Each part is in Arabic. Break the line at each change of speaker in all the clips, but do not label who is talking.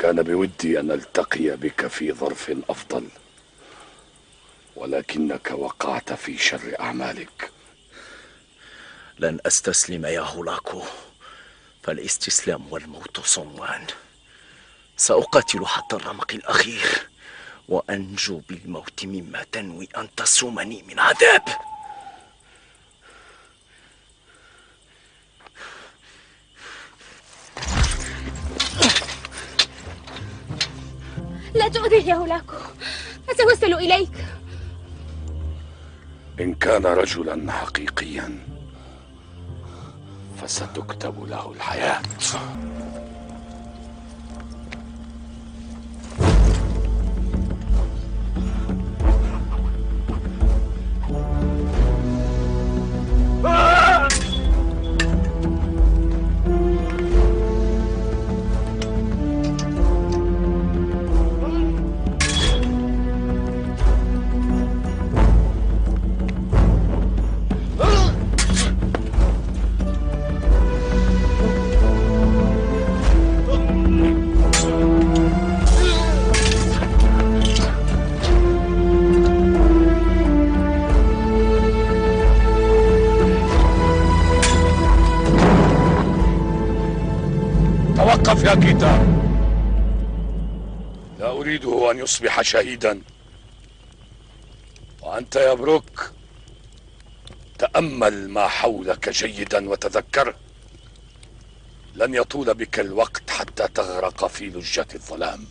كان بودي أن ألتقي بك في ظرف أفضل ولكنك وقعت في شر أعمالك.
لن أستسلم يا هولاكو فالاستسلام والموت صنوان سأقاتل حتى الرمق الأخير وأنجو بالموت مما تنوي أن تصومني من عذاب.
لا تؤذيه يا هولاكو. أتوسل إليك.
إن كان رجلا حقيقيا فستكتب له الحياة. توقف يا كيتا. لا أريده أن يصبح شهيدا. وأنت يا بروك تأمل ما حولك جيدا وتذكر. لن يطول بك الوقت حتى تغرق في لجة الظلام.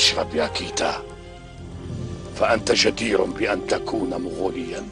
اشرب يا كيتا. فأنت جدير بأن تكون مغوليا.